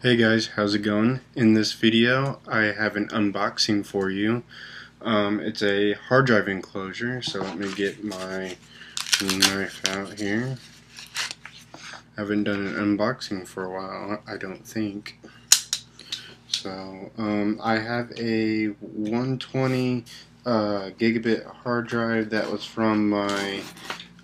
Hey guys, how's it going? In this video, I have an unboxing for you. Um, it's a hard drive enclosure, so let me get my knife out here. I haven't done an unboxing for a while, I don't think. So, um, I have a 120 uh, gigabit hard drive that was from my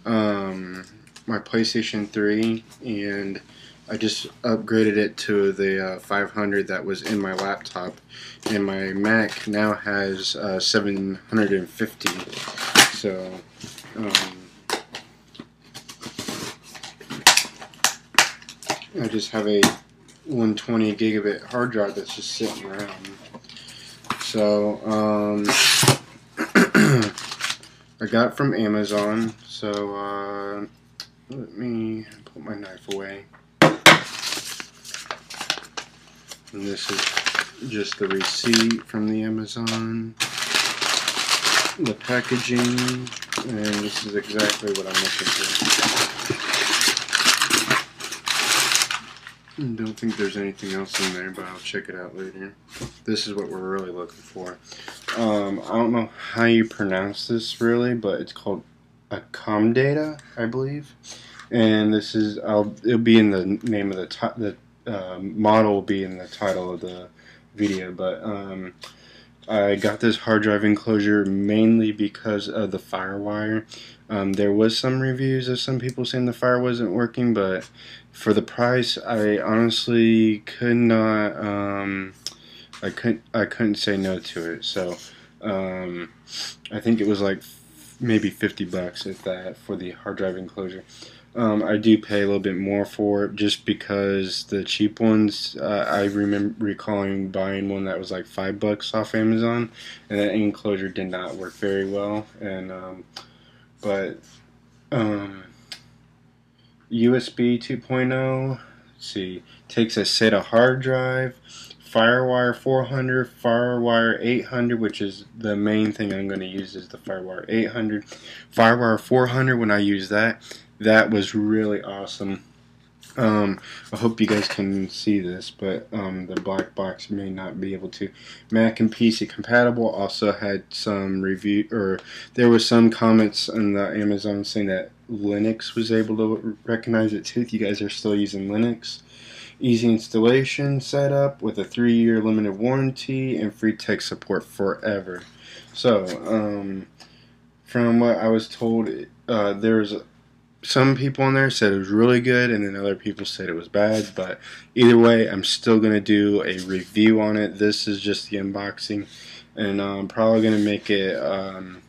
um, my PlayStation 3 and I just upgraded it to the uh, 500 that was in my laptop and my Mac now has uh, 750 so um, I just have a 120 gigabit hard drive that's just sitting around. So um, I got from Amazon so uh, let me put my knife away And this is just the receipt from the Amazon, the packaging, and this is exactly what I'm looking for. I don't think there's anything else in there, but I'll check it out later. This is what we're really looking for. Um, I don't know how you pronounce this really, but it's called a Comdata, I believe. And this is, I'll, it'll be in the name of the, the um, model will be in the title of the video, but um, I got this hard drive enclosure mainly because of the FireWire. Um, there was some reviews of some people saying the fire wasn't working, but for the price, I honestly could not. Um, I couldn't. I couldn't say no to it. So um, I think it was like maybe 50 bucks if that for the hard drive enclosure. Um, I do pay a little bit more for it just because the cheap ones. Uh, I remember recalling buying one that was like five bucks off Amazon, and that enclosure did not work very well. And um, but um, USB 2.0. see, takes a SATA hard drive, FireWire 400, FireWire 800, which is the main thing I'm going to use is the FireWire 800. FireWire 400 when I use that that was really awesome. Um, I hope you guys can see this, but um, the black box may not be able to. Mac and PC compatible. Also had some review, or there was some comments on the Amazon saying that Linux was able to recognize it too. If you guys are still using Linux, easy installation setup with a three-year limited warranty and free tech support forever. So, um, from what I was told, uh, there's some people on there said it was really good and then other people said it was bad but either way I'm still gonna do a review on it this is just the unboxing and I'm probably gonna make it um,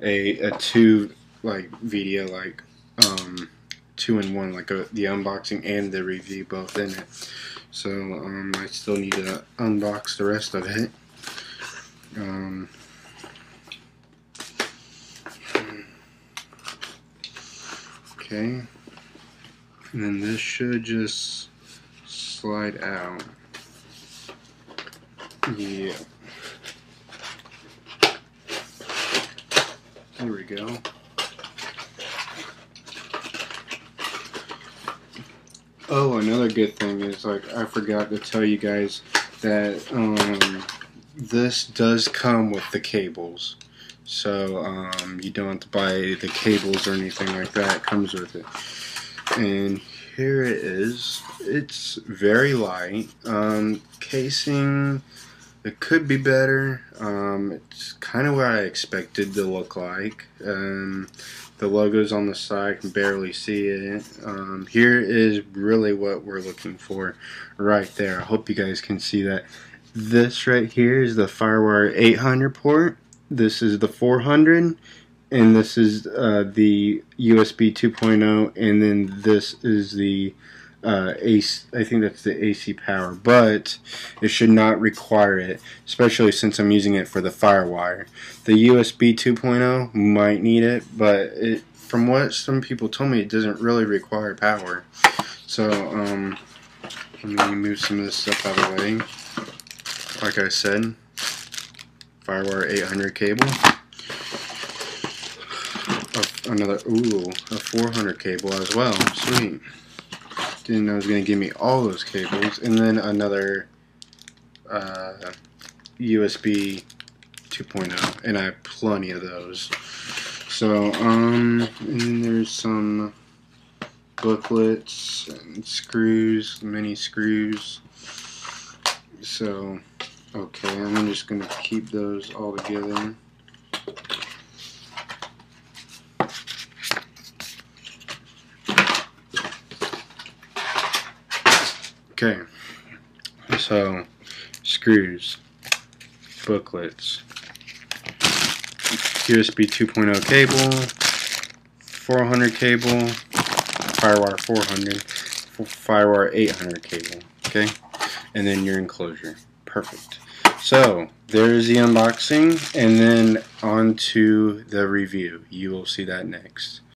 a, a two like video like um, two in one like a, the unboxing and the review both in it so um, I still need to unbox the rest of it um, Okay. And then this should just slide out. Yeah. There we go. Oh, another good thing is like I forgot to tell you guys that um, this does come with the cables. So um, you don't have to buy the cables or anything like that. It comes with it. And here it is. It's very light. Um, casing it could be better. Um, it's kind of what I expected to look like. Um, the logos on the side can barely see it. Um, here is really what we're looking for right there. I hope you guys can see that. This right here is the FireWire 800 port. This is the 400 and this is uh, the USB 2.0 and then this is the uh, AC, I think that's the AC power but it should not require it especially since I'm using it for the FireWire the USB 2.0 might need it but it, from what some people told me it doesn't really require power so um, let me move some of this stuff out of the way like I said Firewire 800 cable. another, ooh, a 400 cable as well. Sweet. Didn't know it was going to give me all those cables. And then another uh, USB 2.0. And I have plenty of those. So, um, and there's some booklets and screws, mini screws. So, okay, I'm just going to keep those all together. Okay, so screws, booklets, USB 2.0 cable, 400 cable, Firewire 400, Firewire 800 cable, okay, and then your enclosure. Perfect. So there's the unboxing, and then on to the review. You will see that next.